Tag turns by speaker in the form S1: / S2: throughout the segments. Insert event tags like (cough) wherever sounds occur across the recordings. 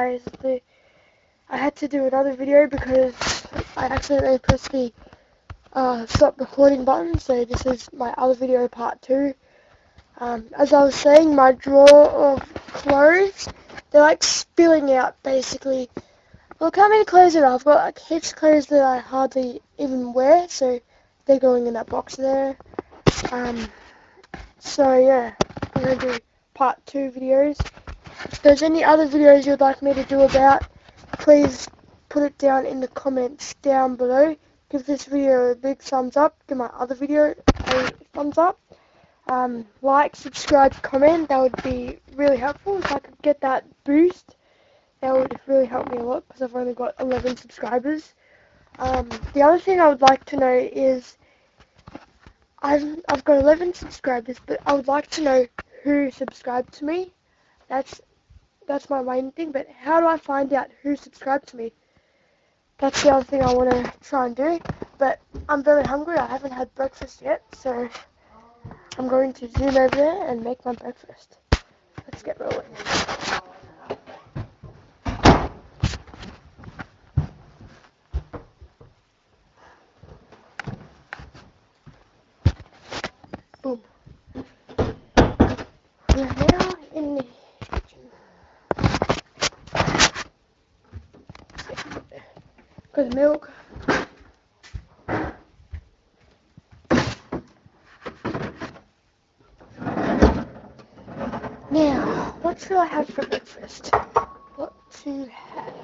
S1: guys. I had to do another video because I accidentally pressed the uh, stop recording button, so this is my other video part 2. Um, as I was saying, my drawer of clothes, they're like spilling out basically. Look how many clothes are. I've got like heaps of clothes that I hardly even wear, so they're going in that box there. Um, so yeah, I'm going to do part 2 videos. If there's any other videos you'd like me to do about, please put it down in the comments down below. Give this video a big thumbs up. Give my other video a thumbs up. Um, like, subscribe, comment. That would be really helpful. If I could get that boost, that would really help me a lot because I've only got 11 subscribers. Um, the other thing I would like to know is I've, I've got 11 subscribers, but I would like to know who subscribed to me. That's that's my main thing, but how do I find out who subscribed to me? That's the other thing I want to try and do, but I'm very hungry. I haven't had breakfast yet, so I'm going to zoom over there and make my breakfast. Let's get rolling. Boom. We're now in the kitchen. Got the milk. Now, what should I have for breakfast? What to have?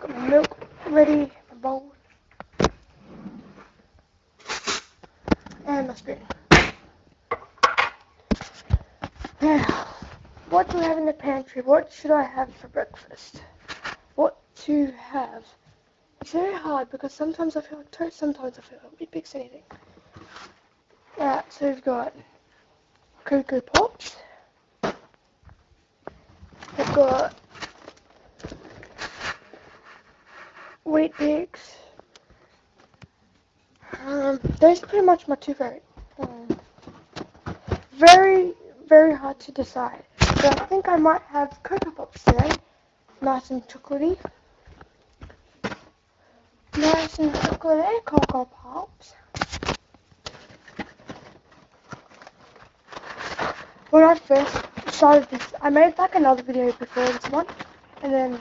S1: Got my milk ready, my bowl, and my spoon. Now, what do we have in the pantry? What should I have for breakfast? What to have? It's very hard because sometimes I feel like toast, sometimes I feel like we fix anything. Alright, so we've got Coco Pops. We've got Weet-Bix. Um, those are pretty much my two favorite. Um, very, very hard to decide. But I think I might have Coco Pops today. Nice and chocolatey. Nice and chocolatey Coco Pops. When I first started this, I made like another video before this one, and then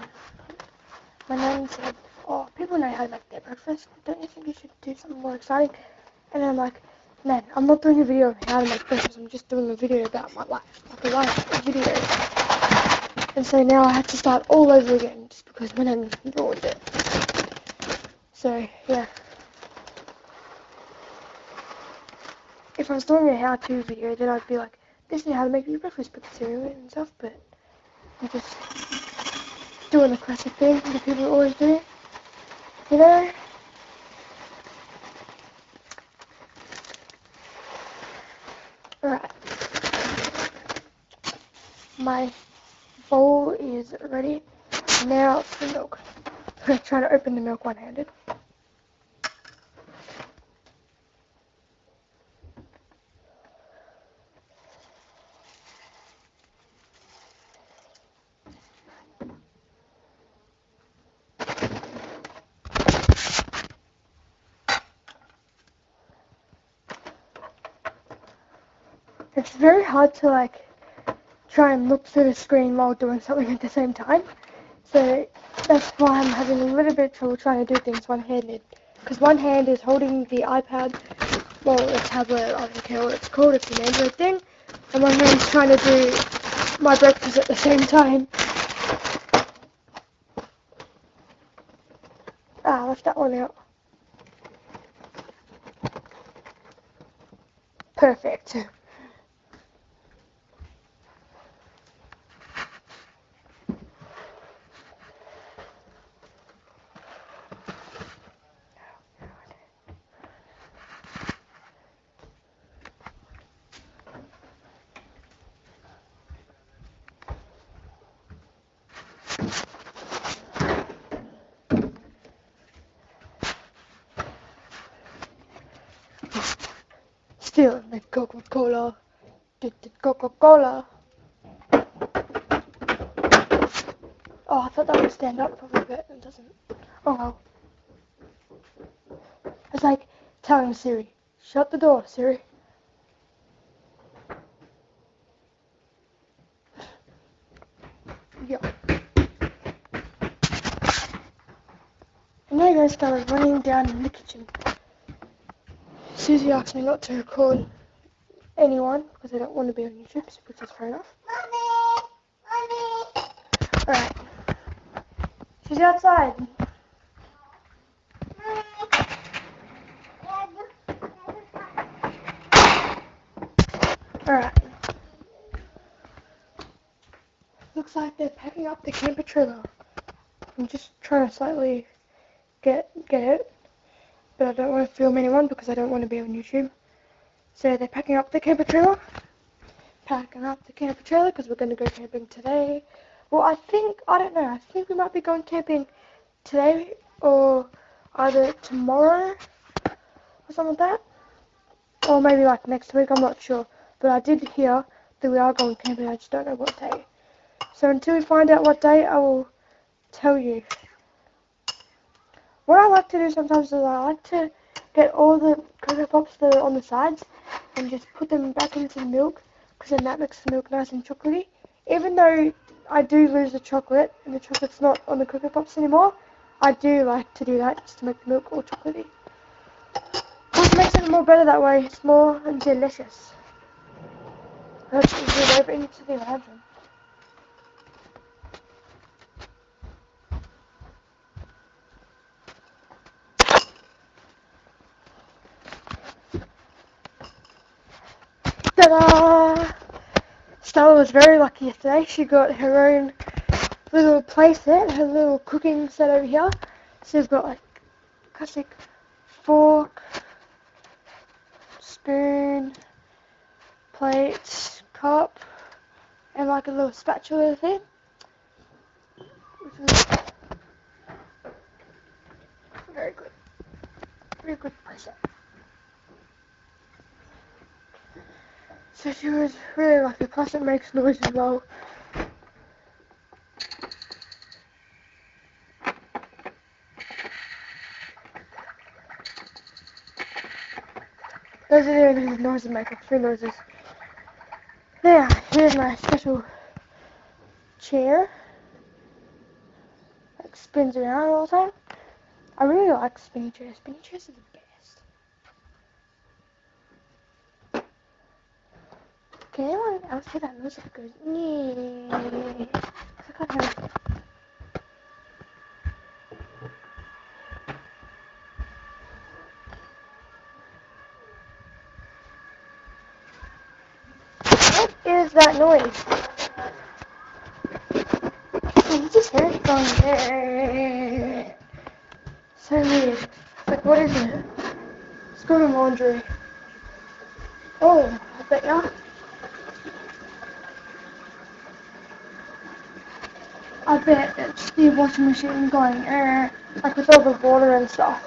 S1: my nan said, oh, people know how to make their breakfast. Don't you think you should do something more exciting? And I'm like, man, I'm not doing a video of how to make breakfast. I'm just doing a video about my life, like a life video. And so now I have to start all over again just because my nan ruined it. So, yeah. If I was doing a how-to video, then I'd be like, this is how to make your breakfast, the cereal and stuff, but I'm just doing the classic thing that people always do. You know? Alright. My bowl is ready. Now for milk. I'm going to try to open the milk one-handed. It's very hard to like try and look through the screen while doing something (laughs) at the same time. So that's why I'm having a little bit of trouble trying to do things one-handed. Because one hand is holding the iPad, well, the tablet, I don't care what it's called, it's an Android thing, and one hand's trying to do my breakfast at the same time. Ah, I left that one out. Perfect. Still, like Coca-Cola. Coca-Cola. Oh, I thought that would stand up for a bit. it doesn't. Oh well. It's like telling Siri, shut the door, Siri. (laughs) Yeah. And now guys started running down in the kitchen. Susie asked me not to record anyone because I don't want to be on YouTube, which is fair enough. Mommy! Mommy! Alright. She's outside. Alright. Looks like they're packing up the camper trailer. I'm just trying to slightly get get it, but I don't want to film anyone because I don't want to be on YouTube. So they're packing up the camper trailer. Packing up the camper trailer because we're going to go camping today. Well, I think, I don't know, I think we might be going camping today or either tomorrow or something like that. Or maybe like next week, I'm not sure. But I did hear that we are going camping, I just don't know what day. So until we find out what day, I will tell you. What I like to do sometimes is I like to get all the Coco Pops that are on the sides and just put them back into the milk because then that makes the milk nice and chocolatey. Even though I do lose the chocolate and the chocolate's not on the Coco Pops anymore, I do like to do that just to make the milk all chocolatey. It makes it more better that way. It's more delicious. Let's move over into the imagine. Ta-da! Stella was very lucky yesterday. She got her own little play set, her little cooking set over here. So we've got like classic fork, spoon, plate, cup, and like a little spatula thing. Very good. Very good present. So she was really lucky. Plus it makes noise as well. Those are the only noises it makes, three noises. Now, here's my special chair. Like spins around all the time. I really like spinny chairs. Spinny chairs are the best. Anyone else hear that goes, yeah. What is that noise? You just hear it going there? So weird. Like, what is it? Let's go to laundry. Oh, I bet ya. I bet it's the washing machine going, uh, like with all the water and stuff.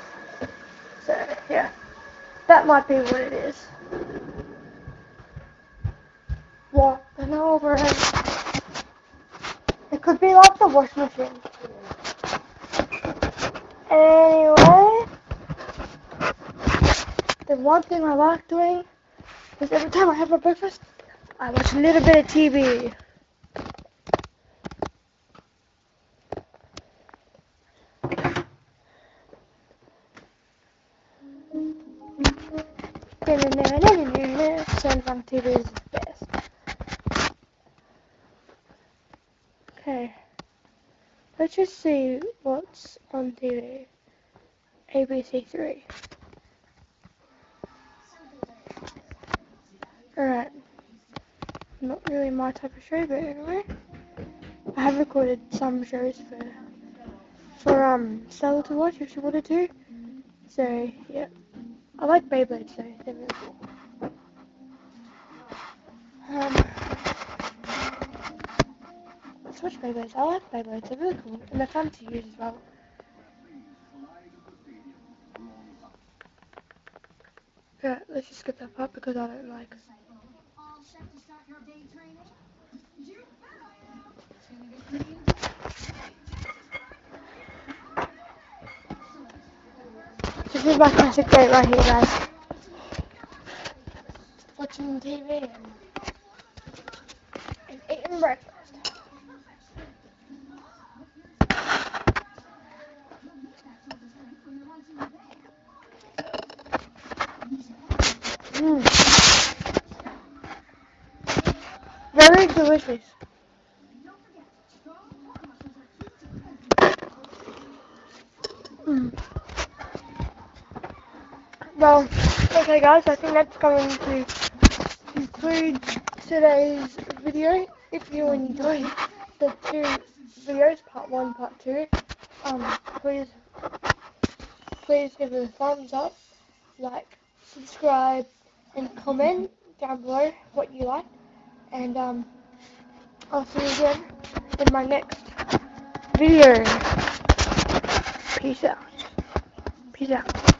S1: So, yeah. That might be what it is. Walking over it. It could be like the washing machine. Anyway, the one thing I like doing is every time I have my breakfast, I watch a little bit of TV. On TV is best. Okay. Let's just see what's on TV. ABC3. Alright. Not really my type of show, but anyway. I have recorded some shows for for um Stella to watch if she wanted to. So yeah. I like Beyblade, so they're really cool. Um, let's watch Beyblades. I like Beyblades. They're really cool and they're fun to use as well. Yeah, let's just skip that part because I don't like This is my classic date right here, guys. Watching TV and, and eating breakfast. Mm. Very delicious. Mm. Well, okay guys, I think that's going to conclude today's video. If you enjoyed the two videos, part one, part two, um, please, please give it a thumbs up, like, subscribe, and comment down below what you like. And um, I'll see you again in my next video. Peace out. Peace out.